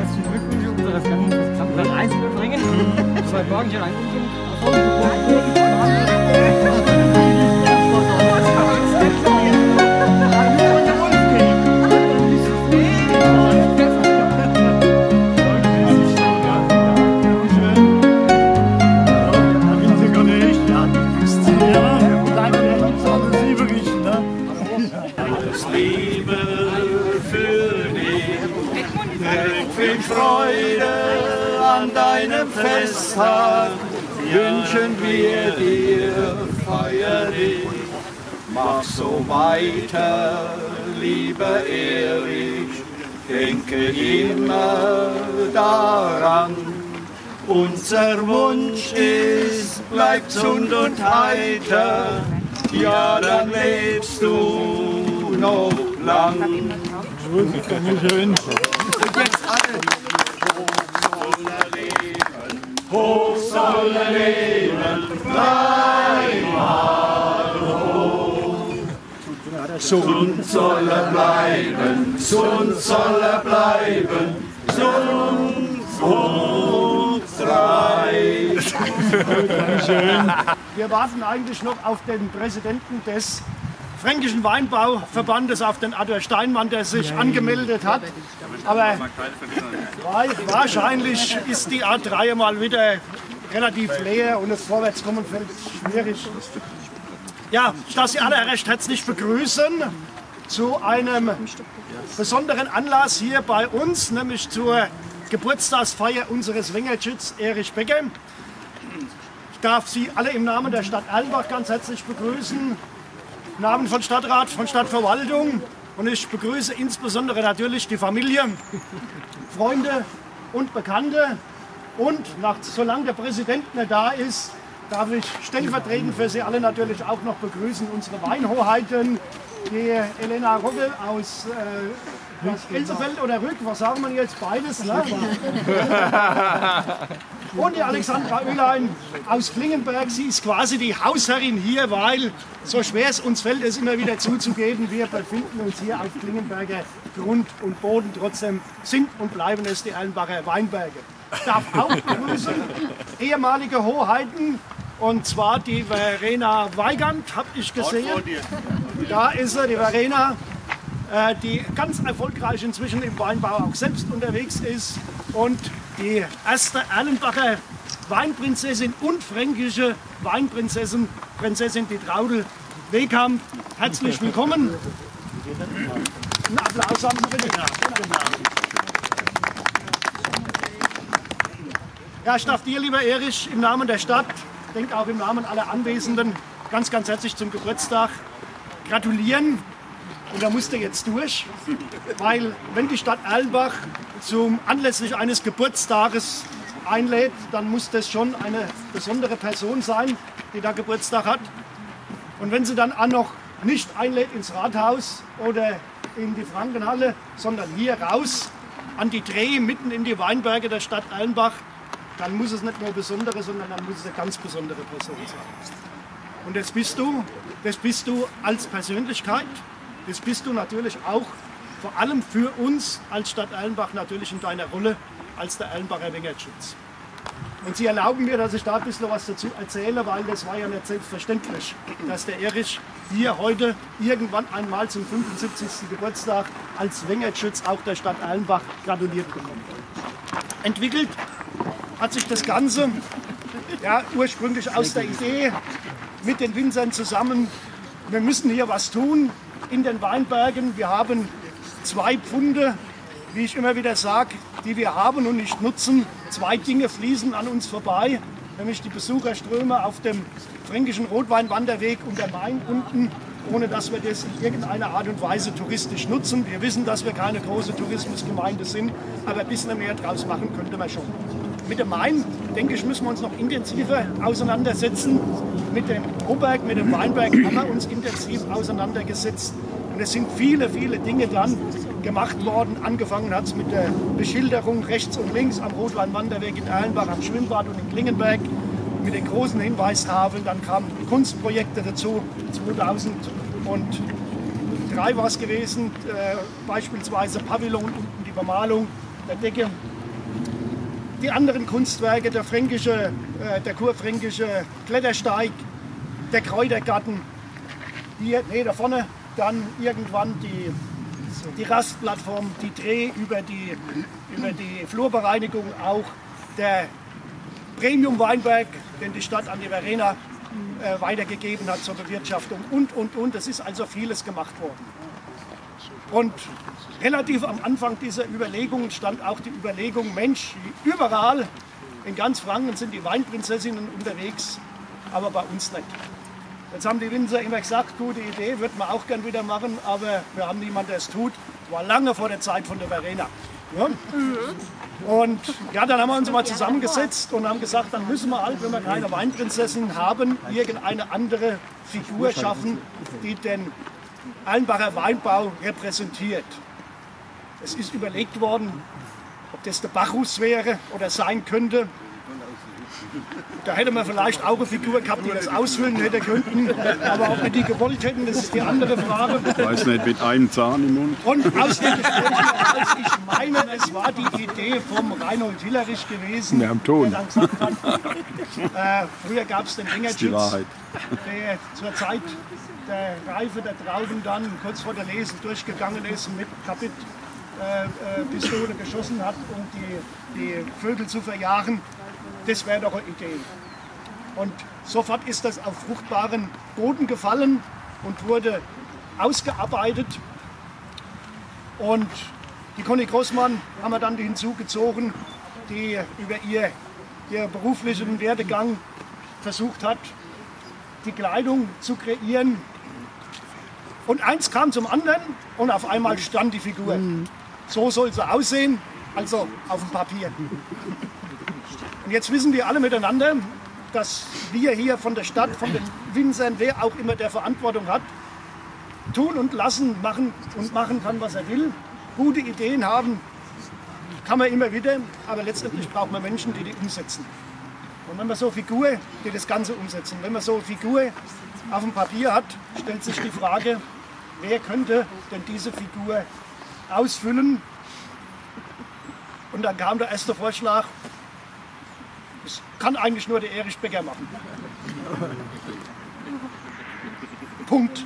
herzlichen Glückwünsche unseres ganzen Reisen war heute Morgen schon ein Liebe Festtag, wünschen wir dir feierlich. Mach so weiter, lieber Erich, denke immer daran. Unser Wunsch ist, bleib gesund und heiter, ja, dann lebst du noch lang. Schön. Hoch soll er leben, Heimat hoch. Gesund soll er bleiben, gesund soll er bleiben, gesund und reich. Wir warten eigentlich noch auf den Präsidenten des Fränkischen Weinbauverbandes, auf den Adolf Steinmann, der sich angemeldet hat. Aber wa- wahrscheinlich ist die A3 mal wieder relativ leer und das Vorwärtskommen fällt schwierig. Ja, ich darf Sie alle recht herzlich begrüßen zu einem besonderen Anlass hier bei uns, nämlich zur Geburtstagsfeier unseres Wengertschütz Erich Becker. Ich darf Sie alle im Namen der Stadt Erlenbach ganz herzlich begrüßen, Namen von Stadtrat, von Stadtverwaltung. Und ich begrüße insbesondere natürlich die Familie, Freunde und Bekannte. Und nach, solange der Präsident nicht da ist, darf ich stellvertretend für Sie alle natürlich auch noch begrüßen unsere Weinhoheiten, die Elena Rogge aus äh, aus Elsefeld oder Rück, was sagen wir jetzt beides? Ne? Und die Alexandra Oehlein aus Klingenberg. Sie ist quasi die Hausherrin hier, weil so schwer es uns fällt, es immer wieder zuzugeben, wir befinden uns hier auf Klingenberger Grund und Boden. Trotzdem sind und bleiben es die Erlenbacher Weinberge. Ich darf auch begrüßen ehemalige Hoheiten, und zwar die Verena Weigand, habe ich gesehen. Da ist sie, die Verena die ganz erfolgreich inzwischen im Weinbau auch selbst unterwegs ist und die erste Erlenbacher Weinprinzessin und fränkische Weinprinzessin, Prinzessin die Traudel Wegkamp. Herzlich willkommen. Einen Applaus haben Sie bitte. Ja, ich darf dir, lieber Erich, im Namen der Stadt, denke auch im Namen aller Anwesenden, ganz, ganz herzlich zum Geburtstag gratulieren. Und da musst du jetzt durch, weil wenn die Stadt Erlenbach zum anlässlich eines Geburtstages einlädt, dann muss das schon eine besondere Person sein, die da Geburtstag hat. Und wenn sie dann auch noch nicht einlädt ins Rathaus oder in die Frankenhalle, sondern hier raus an die Dreh, mitten in die Weinberge der Stadt Erlenbach, dann muss es nicht nur besondere, sondern dann muss es eine ganz besondere Person sein. Und das bist du, das bist du als Persönlichkeit, das bist du natürlich auch vor allem für uns als Stadt Erlenbach natürlich in deiner Rolle als der Erlenbacher Wengertschutz. Und Sie erlauben mir, dass ich da ein bisschen was dazu erzähle, weil das war ja nicht selbstverständlich, dass der Erich hier heute irgendwann einmal zum 75. Geburtstag als Wengertschütz auch der Stadt Erlenbach gratuliert bekommt. Entwickelt hat sich das Ganze ja, ursprünglich aus der Idee mit den Winzern zusammen, wir müssen hier was tun in den Weinbergen. Wir haben zwei Pfunde, wie ich immer wieder sage, die wir haben und nicht nutzen. Zwei Dinge fließen an uns vorbei, nämlich die Besucherströme auf dem fränkischen Rotweinwanderweg und der Main unten ohne dass wir das in irgendeiner Art und Weise touristisch nutzen. Wir wissen, dass wir keine große Tourismusgemeinde sind, aber ein bisschen mehr draus machen könnte man schon. Mit dem Main, denke ich, müssen wir uns noch intensiver auseinandersetzen. Mit dem Oberg, mit dem Weinberg haben wir uns intensiv auseinandergesetzt. Und es sind viele, viele Dinge dann gemacht worden. Angefangen hat es mit der Beschilderung rechts und links am Rotweinwanderweg in Erlenbach, am Schwimmbad und in Klingenberg mit den großen Hinweistafeln. Dann kamen Kunstprojekte dazu. 2003 war es gewesen, äh, beispielsweise Pavillon unten die Bemalung der Decke. Die anderen Kunstwerke, der fränkische, äh, der kurfränkische Klettersteig, der Kräutergarten, hier, nee, da vorne dann irgendwann die, die Rastplattform, die Dreh über die, über die Flurbereinigung auch, der Premium Weinberg, den die Stadt an die Verena äh, weitergegeben hat zur Bewirtschaftung und, und, und. Es ist also vieles gemacht worden. Und relativ am Anfang dieser Überlegungen stand auch die Überlegung, Mensch, überall in ganz Franken sind die Weinprinzessinnen unterwegs, aber bei uns nicht. Jetzt haben die Winzer immer gesagt, gute Idee, würden wir auch gern wieder machen, aber wir haben niemanden, der es tut. War lange vor der Zeit von der Verena. Ja? Und ja, dann haben wir uns mal zusammengesetzt und haben gesagt, dann müssen wir halt, wenn wir keine Weinprinzessin haben, irgendeine andere Figur schaffen, die den Allenbacher Weinbau repräsentiert. Es ist überlegt worden, ob das der Bacchus wäre oder sein könnte. Da hätte man vielleicht auch eine Figur gehabt, die das ausfüllen hätte können. Aber ob wir die gewollt hätten, das ist die andere Frage. Ich weiß nicht, mit einem Zahn im Mund. Und aus den Gesprächen, als ich meine, es war die Idee vom Reinhold Hillerich gewesen, Ja, am Ton. hat, äh, früher gab es den Wahrheit. der zur Zeit der Reife der Trauben dann kurz vor der Lese durchgegangen ist mit Kapit äh, äh, Pistole geschossen hat, um die, die Vögel zu verjagen. Das wäre doch eine Idee. Und sofort ist das auf fruchtbaren Boden gefallen und wurde ausgearbeitet. Und die Conny Großmann haben wir dann hinzugezogen, die über ihr, ihr beruflichen Werdegang versucht hat, die Kleidung zu kreieren. Und eins kam zum anderen und auf einmal stand die Figur. So soll sie aussehen, also auf dem Papier. Und jetzt wissen wir alle miteinander, dass wir hier von der Stadt, von den Winzern, wer auch immer der Verantwortung hat, tun und lassen, machen und machen kann, was er will. Gute Ideen haben, kann man immer wieder, aber letztendlich braucht man Menschen, die die umsetzen. Und wenn man so eine Figur, die das Ganze umsetzen, wenn man so eine Figur auf dem Papier hat, stellt sich die Frage, wer könnte denn diese Figur ausfüllen? Und dann kam der erste Vorschlag, das kann eigentlich nur der Erich Becker machen. Punkt.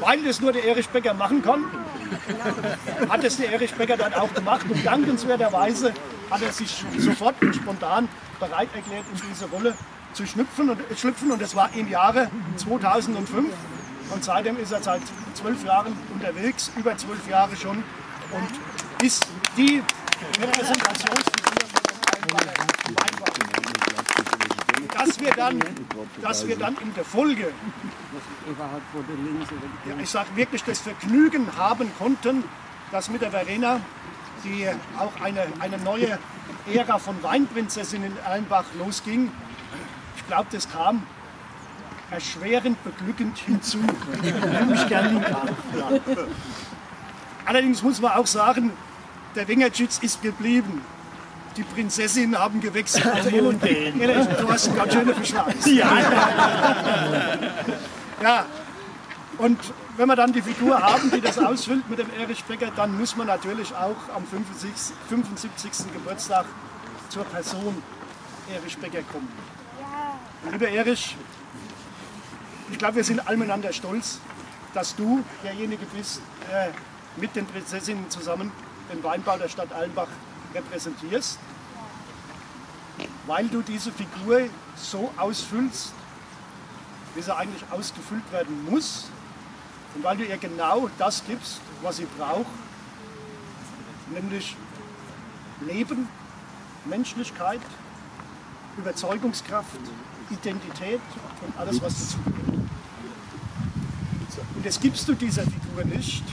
Weil es nur der Erich Becker machen kann, hat es der Erich Becker dann auch gemacht und dankenswerterweise hat er sich sofort und spontan bereit erklärt, in diese Rolle zu schlüpfen und, schlüpfen und das war im Jahre 2005 und seitdem ist er seit zwölf Jahren unterwegs, über zwölf Jahre schon und ist die Repräsentationsfigur. Dass wir dann, dass wir dann in der Folge ja, ich sage wirklich das Vergnügen haben konnten, dass mit der Verena, die auch eine, eine neue Ära von Weinprinzessinnen in Erlenbach losging, ich glaube, das kam erschwerend beglückend hinzu. Ich nehme mich gerne in Kauf, ja. Allerdings muss man auch sagen, der Wengertschütz ist geblieben. Die Prinzessinnen haben gewechselt. Also, Ehrlich, du hast einen ganz schönen Verschlag. Ja, und wenn wir dann die Figur haben, die das ausfüllt mit dem Erich Becker, dann muss man natürlich auch am 75. 75. Geburtstag zur Person Erich Becker kommen. Lieber Erich, ich glaube, wir sind alle miteinander stolz, dass du derjenige bist, der mit den Prinzessinnen zusammen den Weinbau der Stadt Allenbach repräsentierst, weil du diese Figur so ausfüllst, wie sie eigentlich ausgefüllt werden muss. Und weil du ihr genau das gibst, was sie braucht, nämlich Leben, Menschlichkeit, Überzeugungskraft Identität und alles, was dazugehört. Und das gibst du dieser Figur nicht,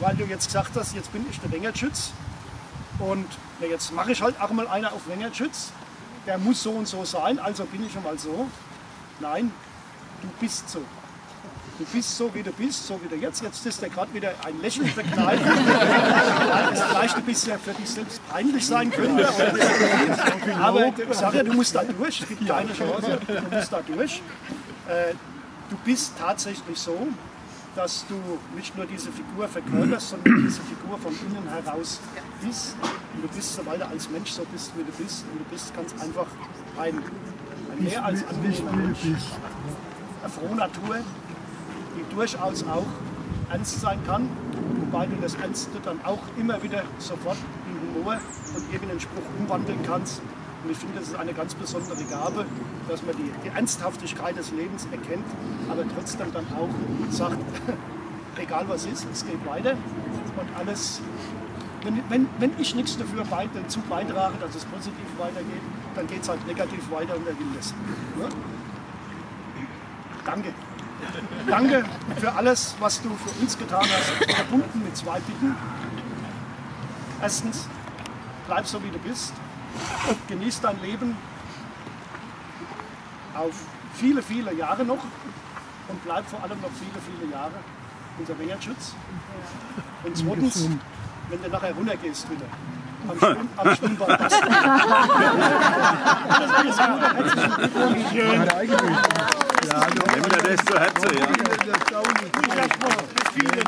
weil du jetzt gesagt hast, jetzt bin ich der Wengertschütz und ja, jetzt mache ich halt auch mal einer auf Wengertschütz. Der muss so und so sein, also bin ich schon mal so. Nein, du bist so. Du bist so, wie du bist, so wie du jetzt. Jetzt ist der gerade wieder ein Lächeln verkneift, es vielleicht ein bisschen für dich selbst peinlich sein könnte. Aber ich sage ja, du musst da durch. Es gibt keine Chance. Du musst da durch. Äh, du bist tatsächlich so, dass du nicht nur diese Figur verkörperst, sondern diese Figur von innen heraus bist. Und du bist, sobald du als Mensch so bist, wie du bist. Und du bist ganz einfach ein, ein mehr als anwesender Mensch. Eine frohe Natur, die durchaus auch ernst sein kann, wobei du das Ernste dann auch immer wieder sofort in Humor und irgendeinen Spruch umwandeln kannst. Und ich finde, das ist eine ganz besondere Gabe, dass man die, die Ernsthaftigkeit des Lebens erkennt, aber trotzdem dann auch sagt, egal was ist, es geht weiter und alles, wenn, wenn, wenn ich nichts dafür dazu beitrage, dass es positiv weitergeht, dann geht es halt negativ weiter und er will das. Ne? Danke. Danke für alles, was du für uns getan hast, verbunden mit zwei Bitten. Erstens, bleib so wie du bist, genieß dein Leben auf viele, viele Jahre noch und bleib vor allem noch viele, viele Jahre unser Wengertschutz. Und zweitens, wenn du nachher runtergehst wieder, am, Schwimm, am Schwimmbad, das alles, alles Gute, herzlichen Glückwunsch. Nimm dir das zu Herzen, ja. viele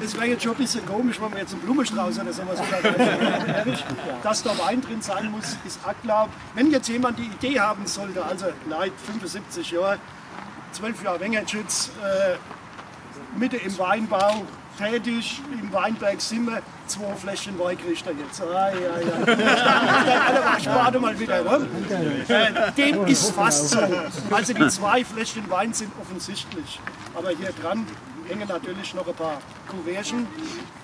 Das wäre jetzt schon ein bisschen komisch, wenn wir jetzt einen Blumenstrauß oder sowas oder Dass da Wein drin sein muss, ist auch klar. Wenn jetzt jemand die Idee haben sollte, also Leid 75 Jahre, 12 Jahre Wengertschütz, äh, Mitte im Weinbau, tätig, im Weinberg sind wir, zwei Fläschchen Wein kriegt er jetzt. Ah, ja, ja. Wach, warte mal wieder. Ne? Äh, dem ist fast so. Also die zwei Fläschchen Wein sind offensichtlich. Aber hier dran hängen natürlich noch ein paar Kuvertchen.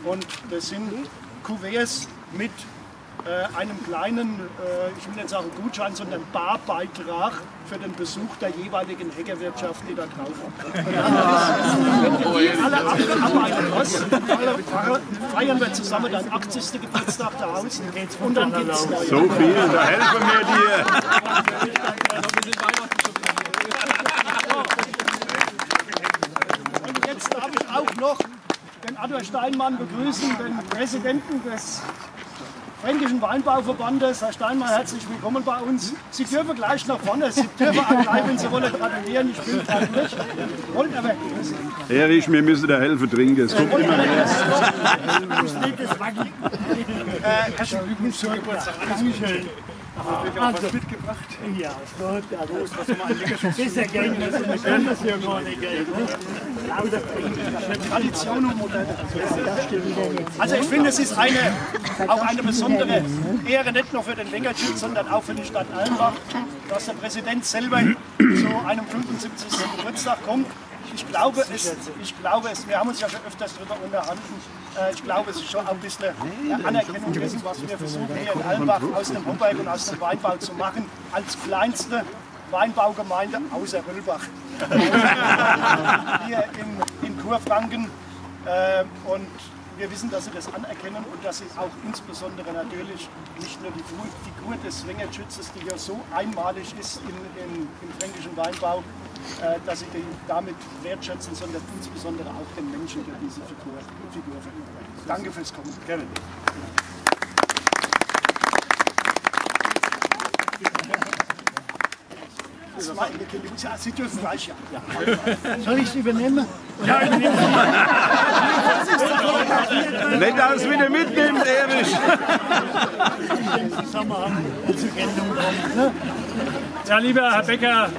Und das sind Kuverts mit äh, einem kleinen, äh, ich will nicht sagen Gutschein, sondern Barbeitrag für den Besuch der jeweiligen Heckerwirtschaft, die da drauf die alle abarbeiten hast, feiern wir zusammen deinen 80. Geburtstag da aus und dann gibt es neue. So viel, da helfen wir dir. Und jetzt darf ich auch noch den Adolf Steinmann begrüßen, den Präsidenten des Fränkischen Weinbauverbandes. Herr Steinmann, herzlich willkommen bei uns. Sie dürfen gleich nach vorne, Sie dürfen auch gleich, wenn Sie wollen, gratulieren. Ich bin gleich durch. Wollten aber Erich, wir müssen dir helfen trinken. Es kommt immer mehr. äh, herzlichen Glückwunsch zum Geburtstag. Dankeschön. Also, mitgebracht? Ja, ist gut. Also, was haben wir eigentlich Besser gehen, das ist schön, dass wir gar nicht gehen. Tradition und Moderne. Also ich finde, es ist eine, auch eine besondere Ehre, nicht nur für den Wengertschütz, sondern auch für die Stadt Allenbach, dass der Präsident selber zu einem 75. Geburtstag kommt. Ich glaube, es, ich glaube es, wir haben uns ja schon öfters darüber unterhalten, äh, ich glaube, es ist schon auch ein bisschen Anerkennung dessen, was wir versuchen hier in Allenbach aus dem Homberg und aus dem Weinbau zu machen, als kleinste Weinbaugemeinde außer Röllbach. Hier in, in Kurfranken. Äh, und wir wissen, dass sie das anerkennen und dass sie auch insbesondere natürlich nicht nur die Figur- des Wengertschützes, die ja so einmalig ist in, in, im fränkischen Weinbau, äh, dass sie die damit wertschätzen, sondern insbesondere auch den Menschen, der diese Figur, Figur verkörpert. Danke fürs Kommen. Gerne. Das war eine Genehmigung. Ja, Sie dürfen gleich, ja. ja. Soll ich es übernehmen? Nicht alles wieder mitnehmen, Erich. Zusammenhang zur Geltung kommt. Ne? Ja, lieber Herr Becker,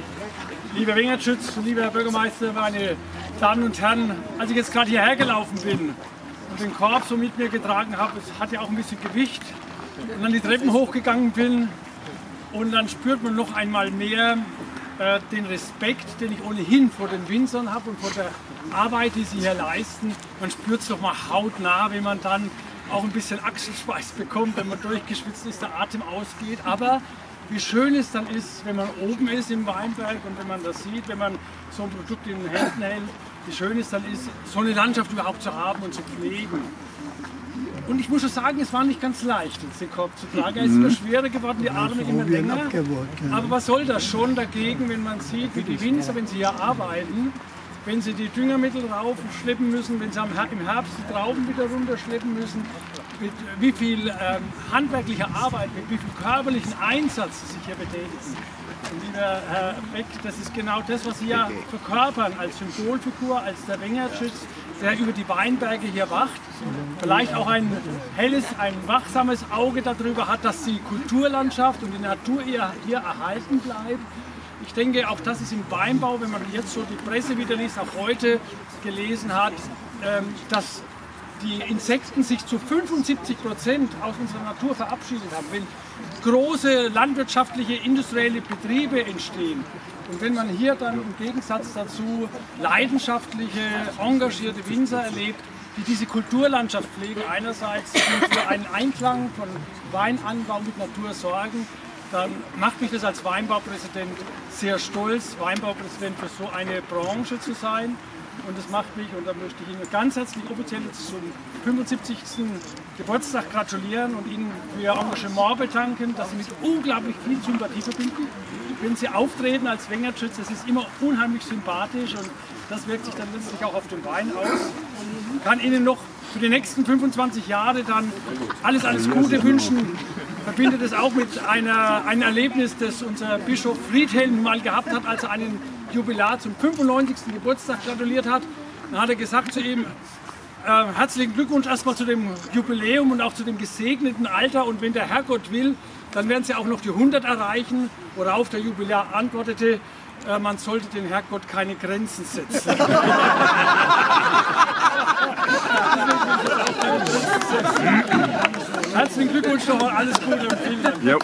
lieber Wengertschütz, lieber Herr Bürgermeister, meine Damen und Herren, als ich jetzt gerade hierher gelaufen bin und den Korb so mit mir getragen habe, es hat ja auch ein bisschen Gewicht, und dann die Treppen hochgegangen bin und dann spürt man noch einmal mehr äh, den Respekt, den ich ohnehin vor den Winzern habe und vor der Arbeit, die sie hier leisten. Man spürt es doch mal hautnah, wenn man dann auch ein bisschen Achselschweiß bekommt, wenn man durchgeschwitzt ist, der Atem ausgeht. Aber wie schön es dann ist, wenn man oben ist im Weinberg und wenn man das sieht, wenn man so ein Produkt in den Händen hält, wie schön es dann ist, so eine Landschaft überhaupt zu haben und zu pflegen. Und ich muss schon sagen, es war nicht ganz leicht, jetzt den Korb zu tragen. Er ist immer schwerer geworden, die Arme immer länger. Aber was soll das schon dagegen, wenn man sieht, wie die Winzer, wenn sie hier arbeiten, wenn sie die Düngermittel raufschleppen müssen, wenn sie im Herbst die Trauben wieder runterschleppen müssen, mit wie viel ähm, handwerklicher Arbeit, mit wie viel körperlichen Einsatz sie sich hier betätigen. Und lieber Herr Beck, das ist genau das, was Sie ja verkörpern als Symbolfigur, als der Wengertschütz, der über die Weinberge hier wacht. Vielleicht auch ein helles, ein wachsames Auge darüber hat, dass die Kulturlandschaft und die Natur hier, hier erhalten bleibt. Ich denke, auch das ist im Weinbau, wenn man jetzt so die Presse wieder liest, auch heute gelesen hat, ähm, dass die Insekten sich zu 75 Prozent aus unserer Natur verabschiedet haben. Wenn große landwirtschaftliche, industrielle Betriebe entstehen und wenn man hier dann im Gegensatz dazu leidenschaftliche, engagierte Winzer erlebt, die diese Kulturlandschaft pflegen, einerseits für einen Einklang von Weinanbau mit Natur sorgen, dann macht mich das als Weinbaupräsident sehr stolz, Weinbaupräsident für so eine Branche zu sein. Und das macht mich, und da möchte ich Ihnen ganz herzlich offiziell zum 75. Geburtstag gratulieren und Ihnen für Ihr Engagement bedanken, das Sie mit unglaublich viel Sympathie verbinden. Wenn Sie auftreten als Wengertschütz, das ist immer unheimlich sympathisch und das wirkt sich dann letztlich auch auf den Wein aus. Ich kann Ihnen noch für die nächsten 25 Jahre dann alles, alles Gute wünschen. Verbindet es auch mit einer, einem Erlebnis, das unser Bischof Friedhelm mal gehabt hat, als er einen Jubilar zum 95. Geburtstag gratuliert hat. Dann hat er gesagt zu ihm, äh, herzlichen Glückwunsch erstmal zu dem Jubiläum und auch zu dem gesegneten Alter. Und wenn der Herrgott will, dann werden Sie auch noch die 100 erreichen. Worauf der Jubilar antwortete, äh, man sollte den Herrgott keine Grenzen setzen. Herzlichen Glückwunsch nochmal, alles Gute und vielen Dank. Ja.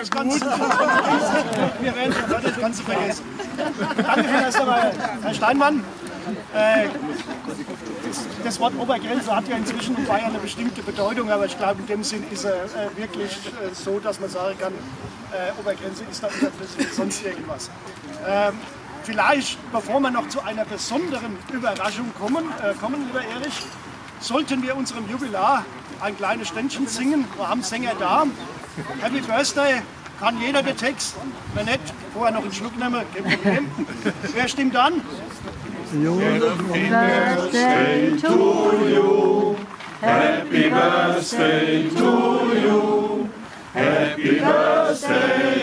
Ah, ja, ganz, wir werden das Ganze vergessen. Danke erst einmal, Herr Steinmann. Äh, das, das Wort Obergrenze hat ja inzwischen in Bayern eine bestimmte Bedeutung, aber ich glaube, in dem Sinn ist er äh, wirklich äh, so, dass man sagen kann, äh, Obergrenze ist da überflüssig sonst irgendwas. Ähm, vielleicht, bevor wir noch zu einer besonderen Überraschung kommen, äh, kommen lieber Erich, sollten wir unserem Jubilar ein kleines Ständchen singen. Wir haben Sänger da. Happy Birthday, kann jeder den Text. Wenn nicht, vorher noch einen Schluck nehmen, kein Problem. Wer stimmt an? Laster.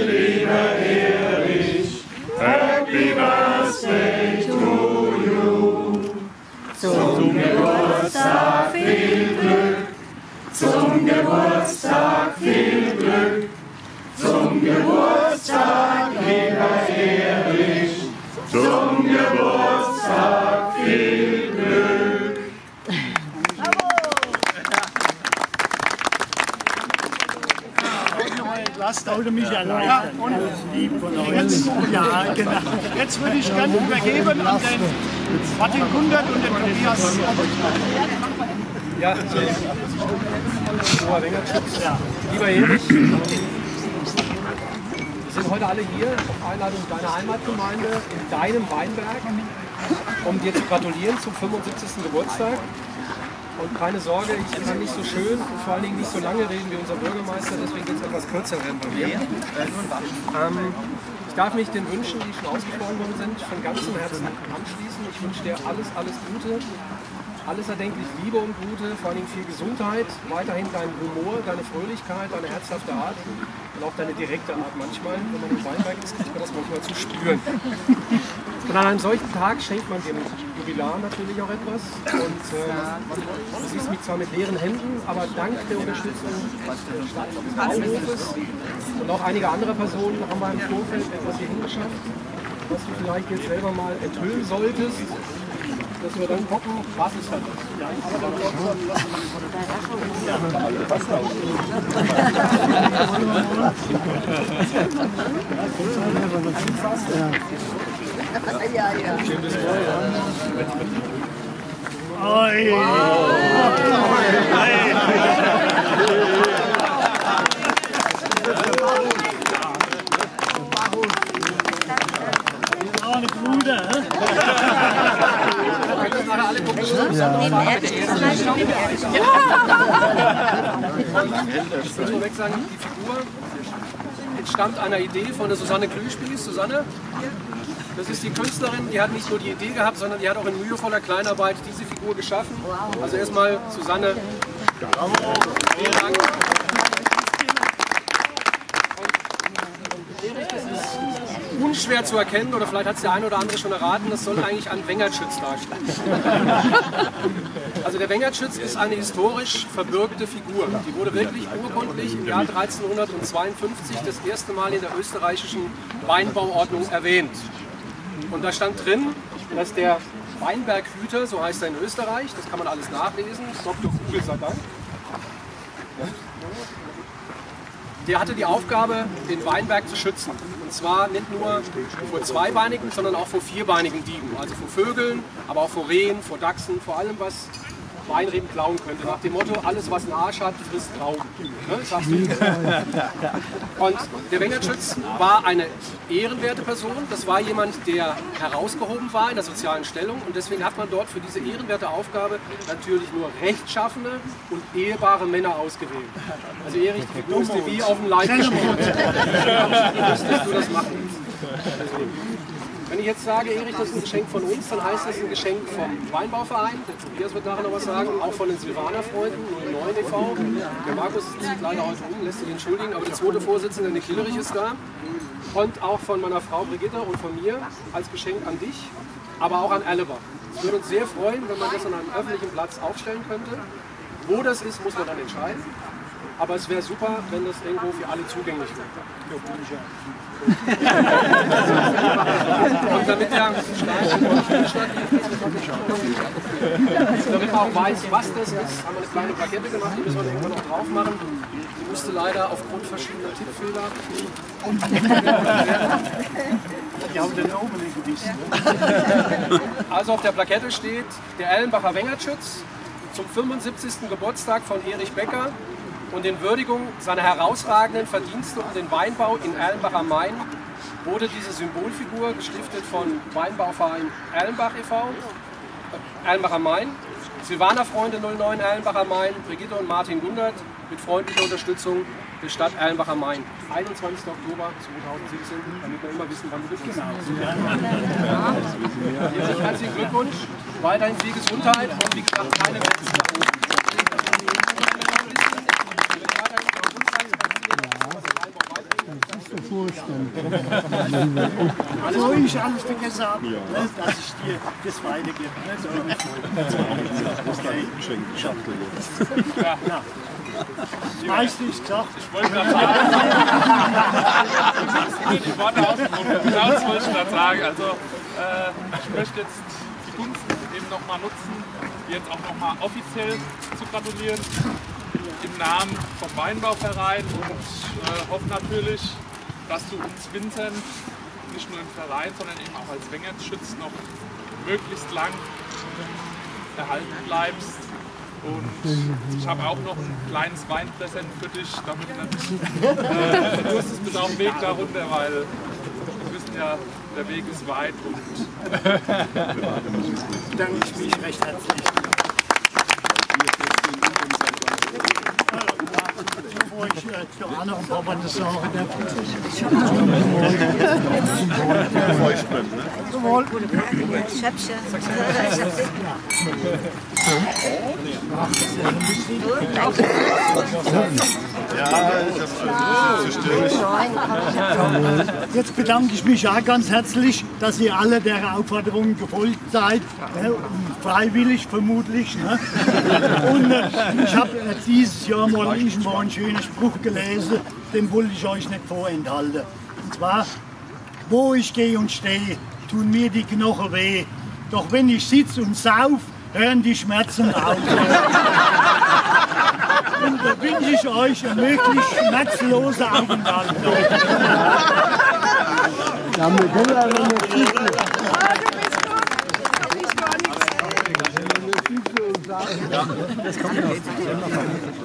Oder mich allein. Ja, und Lieb von euch. jetzt, Ja, genau. jetzt würde ich gerne übergeben an den Martin Gundert und den Tobias. Ja, Wengertschutz. Lieber Erich, wir sind heute alle hier auf Einladung deiner Heimatgemeinde in deinem Weinberg, um dir zu gratulieren zum 75. Geburtstag. Und keine Sorge, ich kann nicht so schön und vor allen Dingen nicht so lange reden wie unser Bürgermeister, deswegen wird es etwas kürzer werden bei mir. Ähm, ich darf mich den Wünschen, die schon ausgesprochen worden sind, von ganzem Herzen anschließen. Ich wünsche dir alles, alles Gute, alles erdenklich Liebe und Gute, vor allem viel Gesundheit, weiterhin dein Humor, deine Fröhlichkeit, deine herzhafte Art und auch deine direkte Art manchmal. Wenn man im Weinberg ist, kriegt man das manchmal zu spüren. Und an einem solchen Tag schenkt man dem Jubilar natürlich auch etwas. Und äh, du siehst mich zwar mit leeren Händen, aber dank der Unterstützung des Bauhofes und auch einiger anderer Personen haben wir im Vorfeld etwas hier hingeschafft, was du vielleicht jetzt selber mal enthüllen solltest dass wir dann gucken, was ist das? Ja, ja. Oi. Ja, eine Bruder, hä? Ich muss vorweg sagen, die Figur entstammt einer Idee von der Susanne Glühspieß. Susanne, das ist die Künstlerin, die hat nicht nur die Idee gehabt, sondern die hat auch in mühevoller Kleinarbeit diese Figur geschaffen. Also erstmal Susanne. Vielen Dank. Das ist unschwer zu erkennen, oder vielleicht hat es der eine oder andere schon erraten, das soll eigentlich ein Wengertschütz darstellen. Also der Wengertschütz ist eine historisch verbürgte Figur. Die wurde wirklich urkundlich im Jahr 1352 das erste Mal in der österreichischen Weinbauordnung erwähnt. Und da stand drin, dass der Weinberghüter, so heißt er in Österreich, das kann man alles nachlesen, Dr. Google sei Dank, der hatte die Aufgabe, den Weinberg zu schützen. Und zwar nicht nur vor zweibeinigen, sondern auch vor vierbeinigen Dieben. Also vor Vögeln, aber auch vor Rehen, vor Dachsen, vor allem was Weinreben klauen könnte. Nach dem Motto, alles was einen Arsch hat, frisst Trauben. Ne? Du. Und der Wengertschütz war eine ehrenwerte Person. Das war jemand, der herausgehoben war in der sozialen Stellung. Und deswegen hat man dort für diese ehrenwerte Aufgabe natürlich nur rechtschaffene und ehebare Männer ausgewählt. Also Erich, ist dir wie auf dem Leib. Müsstest du das machen. Deswegen. Wenn ich jetzt sage, Erich, das ist ein Geschenk von uns, dann heißt das ein Geschenk vom Weinbauverein. Der Tobias wird nachher noch was sagen. Auch von den Silvaner-Freunden, 09 e.V. Der Markus zieht leider heute um, lässt sich entschuldigen, aber der zweite Vorsitzende, Nick Hillerich, ist da. Und auch von meiner Frau Brigitte und von mir als Geschenk an dich, aber auch an Alaba. Es würde uns sehr freuen, wenn man das an einem öffentlichen Platz aufstellen könnte. Wo das ist, muss man dann entscheiden. Aber es wäre super, wenn das irgendwo für alle zugänglich wäre. Und damit der damit man auch weiß, was das ist, haben wir eine kleine Plakette gemacht, die müssen wir irgendwann noch drauf machen. Die musste leider aufgrund verschiedener Tippfehler Die haben den oben im Gewissen. Also auf der Plakette steht der Ellenbacher Wengertschütz zum 75. Geburtstag von Erich Becker und in Würdigung seiner herausragenden Verdienste um den Weinbau in Erlenbach am Main wurde diese Symbolfigur gestiftet von Weinbauverein Erlenbach e.V., äh, Erlenbach am Main, Silvaner Freunde 09 Erlenbach am Main, Brigitte und Martin Gundert mit freundlicher Unterstützung der Stadt Erlenbach am Main. 21. Oktober 2017, damit wir immer wissen, wann wir das genau. Herzlichen herzlichen Glückwunsch, weiterhin viel Gesundheit und wie gesagt keine Grenzen nach oben. Bevor ich alles vergessen habe, ne, dass ich dir das weitergebe. Ne, so okay. Ja. Das meiste ist gesagt. Ich wollte gerade sagen, die Worte ausgesucht. Genau das wollte ich gerade sagen. Also, äh, ich möchte jetzt die Gunsten eben nochmal nutzen, jetzt auch nochmal offiziell zu gratulieren. Im Namen vom Weinbauverein und äh, hoffe natürlich, dass du uns Winzern nicht nur im Verein, sondern eben auch als Wengertschütz noch möglichst lang erhalten bleibst. Und ich habe auch noch ein kleines Weinpräsent für dich, damit nicht, äh, du musstest bitte auf dem Weg darunter, weil wir wissen ja, der Weg ist weit und bedanke ich mich recht herzlich. Bevor ich äh, zu Anna Jetzt bedanke ich mich auch ganz herzlich, dass ihr alle der Aufforderung gefolgt seid. Ne, freiwillig vermutlich. Ne? Und äh, ich habe äh, dieses Jahr mal irgendwo einen schönen Spruch gelesen, den wollte ich euch nicht vorenthalten. Und zwar, wo ich gehe und stehe, tun mir die Knochen weh. Doch wenn ich sitze und sauf, hören die Schmerzen auf. Und da wünsche ich euch eine möglichst schmerzlose Aufenthaltsdauer. Das kommt ja aus dem